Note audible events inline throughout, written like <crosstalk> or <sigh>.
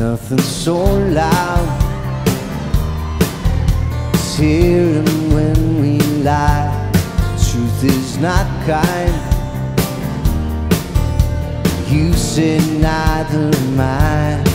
Nothing so loud It's here when we lie Truth is not kind You said neither am I.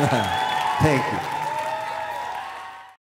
<laughs> Thank you.